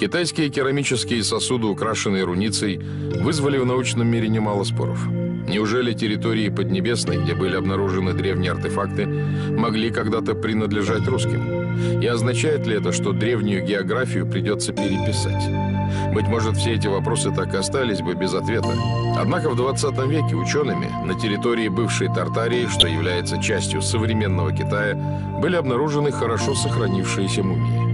Китайские керамические сосуды, украшенные руницей, вызвали в научном мире немало споров. Неужели территории Поднебесной, где были обнаружены древние артефакты, могли когда-то принадлежать русским? И означает ли это, что древнюю географию придется переписать? Быть может, все эти вопросы так и остались бы без ответа. Однако в 20 веке учеными на территории бывшей Тартарии, что является частью современного Китая, были обнаружены хорошо сохранившиеся мумии.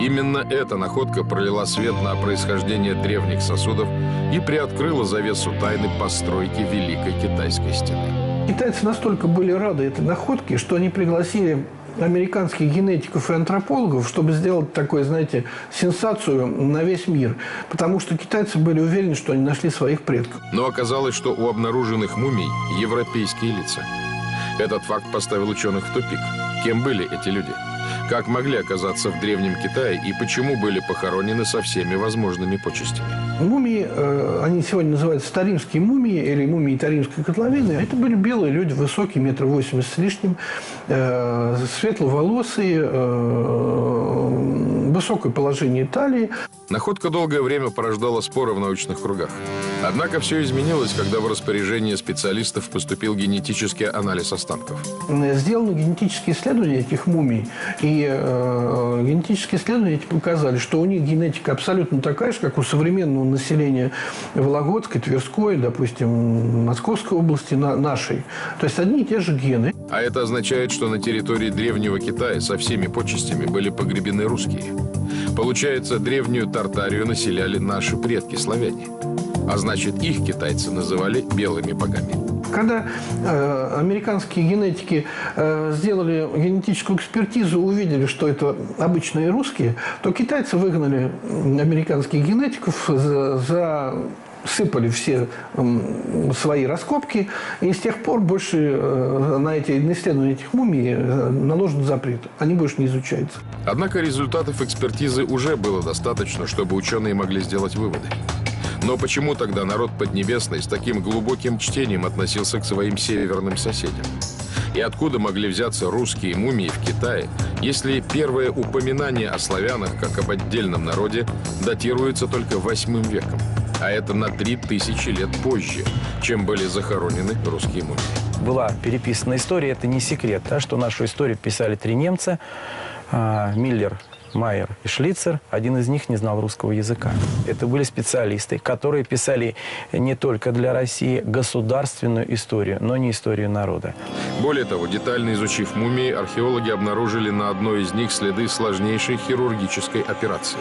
Именно эта находка пролила свет на происхождение древних сосудов и приоткрыла завесу тайны постройки Великой Китайской стены. Китайцы настолько были рады этой находке, что они пригласили американских генетиков и антропологов, чтобы сделать такую, знаете, сенсацию на весь мир. Потому что китайцы были уверены, что они нашли своих предков. Но оказалось, что у обнаруженных мумий европейские лица. Этот факт поставил ученых в тупик. Кем были эти люди? Как могли оказаться в Древнем Китае и почему были похоронены со всеми возможными почестями? Мумии, э, они сегодня называются таримские мумии или мумии таримской котловины. Это были белые люди, высокие, метр восемьдесят с лишним, э, светловолосые, э, высокое положение талии. Находка долгое время порождала споры в научных кругах. Однако все изменилось, когда в распоряжение специалистов поступил генетический анализ останков. Сделаны генетические исследования этих мумий, и э, генетические исследования эти показали, что у них генетика абсолютно такая же, как у современного населения Вологодской, Тверской, допустим, Московской области, на, нашей. То есть одни и те же гены. А это означает, что на территории Древнего Китая со всеми почестями были погребены русские. Получается, древнюю Тартарию населяли наши предки славяне. А значит, их китайцы называли белыми богами. Когда э, американские генетики э, сделали генетическую экспертизу, увидели, что это обычные русские, то китайцы выгнали американских генетиков за, за сыпали все свои раскопки, и с тех пор больше э, на эти на исследования этих мумий э, наложен запрет. Они больше не изучаются. Однако результатов экспертизы уже было достаточно, чтобы ученые могли сделать выводы. Но почему тогда народ Поднебесный с таким глубоким чтением относился к своим северным соседям? И откуда могли взяться русские мумии в Китае, если первое упоминание о славянах как об отдельном народе датируется только восьмым веком? А это на три тысячи лет позже, чем были захоронены русские мумии. Была переписана история, это не секрет, да, что нашу историю писали три немца. А, Миллер, Майер и Шлицер, один из них не знал русского языка. Это были специалисты, которые писали не только для России государственную историю, но не историю народа. Более того, детально изучив мумии, археологи обнаружили на одной из них следы сложнейшей хирургической операции.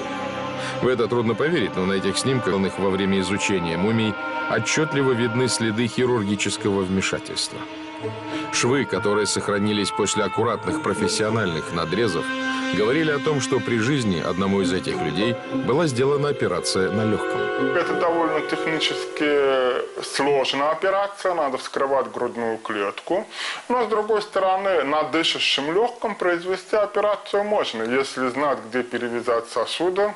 В это трудно поверить, но на этих снимках, во время изучения мумий, отчетливо видны следы хирургического вмешательства. Швы, которые сохранились после аккуратных профессиональных надрезов, говорили о том, что при жизни одному из этих людей была сделана операция на легком. Это довольно технически сложная операция, надо вскрывать грудную клетку. Но, с другой стороны, на дышащем легком произвести операцию можно, если знать, где перевязать сосуды,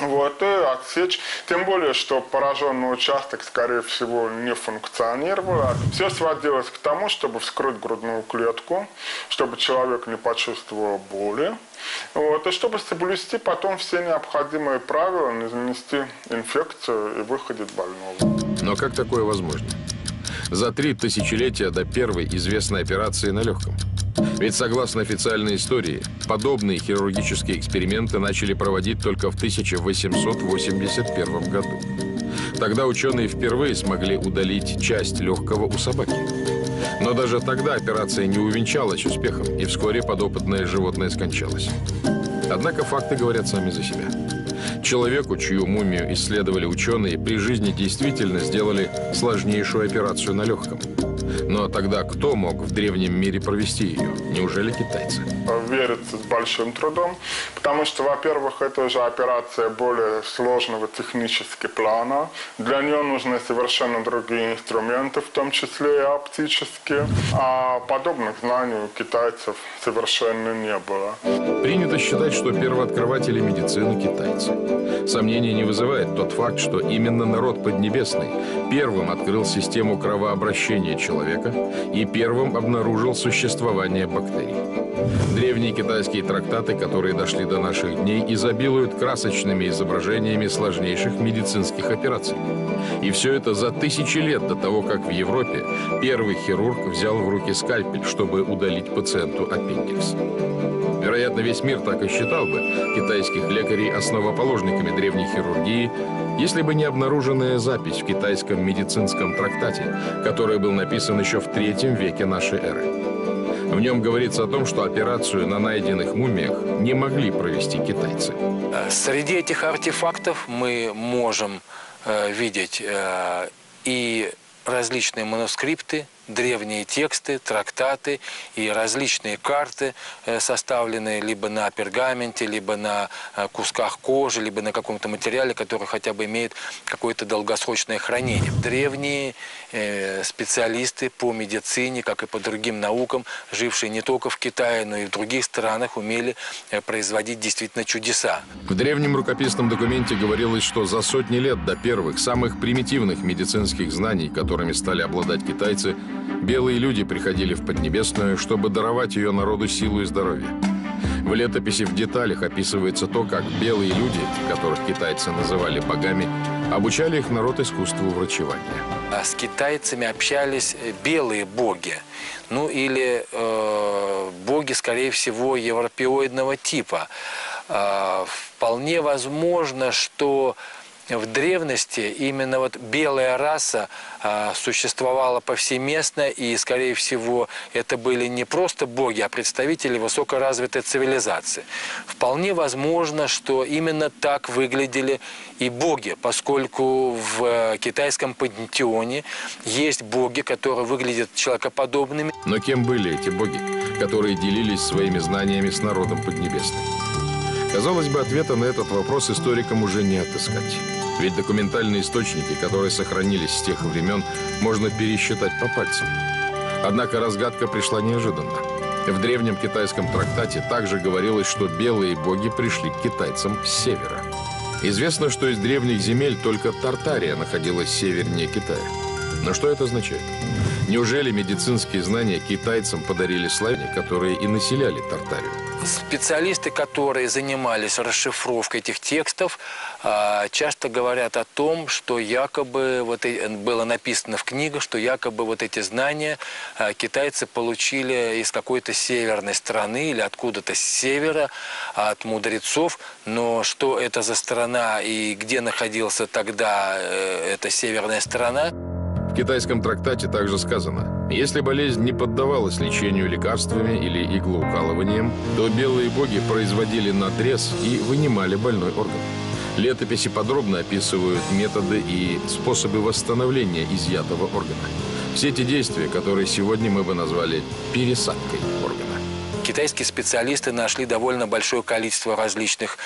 вот, и отсечь. Тем более, что пораженный участок, скорее всего, не функционировал. Все сводилось к тому, чтобы вскрыть грудную клетку, чтобы человек не почувствовал боли. Вот, и чтобы соблюсти потом все необходимые правила, не занести инфекцию и выходить больного. Но как такое возможно? За три тысячелетия до первой известной операции на легком – ведь согласно официальной истории, подобные хирургические эксперименты начали проводить только в 1881 году. Тогда ученые впервые смогли удалить часть легкого у собаки. Но даже тогда операция не увенчалась успехом, и вскоре подопытное животное скончалось. Однако факты говорят сами за себя. Человеку, чью мумию исследовали ученые, при жизни действительно сделали сложнейшую операцию на легком – но тогда кто мог в древнем мире провести ее? Неужели китайцы? Верится с большим трудом, потому что, во-первых, это уже операция более сложного технически плана. Для нее нужны совершенно другие инструменты, в том числе и оптические. А подобных знаний у китайцев совершенно не было. Принято считать, что первооткрыватели медицины китайцы. Сомнений не вызывает тот факт, что именно народ Поднебесный первым открыл систему кровообращения человека и первым обнаружил существование бактерий. Древние китайские трактаты, которые дошли до наших дней, изобилуют красочными изображениями сложнейших медицинских операций. И все это за тысячи лет до того, как в Европе первый хирург взял в руки скальпель, чтобы удалить пациенту аппендикс. Вероятно, весь мир так и считал бы китайских лекарей основоположниками древней хирургии, если бы не обнаруженная запись в китайском медицинском трактате, который был написан еще в третьем веке нашей эры. В нем говорится о том, что операцию на найденных мумиях не могли провести китайцы. Среди этих артефактов мы можем э, видеть э, и различные манускрипты, древние тексты, трактаты и различные карты, э, составленные либо на пергаменте, либо на э, кусках кожи, либо на каком-то материале, который хотя бы имеет какое-то долгосрочное хранение. Древние э, специалисты по медицине, как и по другим наукам, жившие не только в Китае, но и в других странах, умели производить действительно чудеса. В древнем рукописном документе говорилось, что за сотни лет до первых, самых примитивных медицинских знаний, которыми стали обладать китайцы, Белые люди приходили в Поднебесную, чтобы даровать ее народу силу и здоровье. В летописи в деталях описывается то, как белые люди, которых китайцы называли богами, обучали их народ искусству врачевания. А с китайцами общались белые боги. Ну или э, боги, скорее всего, европеоидного типа. Э, вполне возможно, что в древности именно вот белая раса а, существовала повсеместно, и, скорее всего, это были не просто боги, а представители высокоразвитой цивилизации. Вполне возможно, что именно так выглядели и боги, поскольку в э, китайском пантеоне есть боги, которые выглядят человекоподобными. Но кем были эти боги, которые делились своими знаниями с народом Поднебесным? Казалось бы, ответа на этот вопрос историкам уже не отыскать. Ведь документальные источники, которые сохранились с тех времен, можно пересчитать по пальцам. Однако разгадка пришла неожиданно. В древнем китайском трактате также говорилось, что белые боги пришли к китайцам с севера. Известно, что из древних земель только Тартария находилась севернее Китая. Но что это означает? Неужели медицинские знания китайцам подарили славяне, которые и населяли Тартарию? Специалисты, которые занимались расшифровкой этих текстов, а, часто говорят о том, что якобы вот было написано в книгах, что якобы вот эти знания а, китайцы получили из какой-то северной страны или откуда-то с севера от мудрецов, но что это за страна и где находился тогда э, эта северная страна? В китайском трактате также сказано, если болезнь не поддавалась лечению лекарствами или иглоукалыванием, то белые боги производили надрез и вынимали больной орган. Летописи подробно описывают методы и способы восстановления изъятого органа. Все эти действия, которые сегодня мы бы назвали пересадкой органа. Китайские специалисты нашли довольно большое количество различных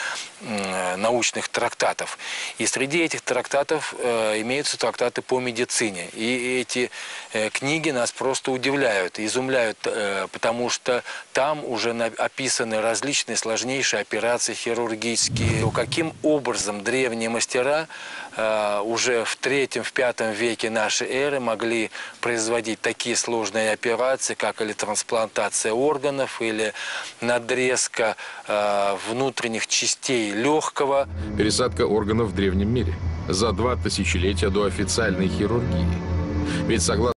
научных трактатов. И среди этих трактатов э, имеются трактаты по медицине. И эти э, книги нас просто удивляют, изумляют, э, потому что там уже описаны различные сложнейшие операции хирургические. Каким образом древние мастера уже в третьем, в пятом веке нашей эры могли производить такие сложные операции, как или трансплантация органов, или надрезка э, внутренних частей легкого. Пересадка органов в древнем мире за два тысячелетия до официальной хирургии. Ведь согласно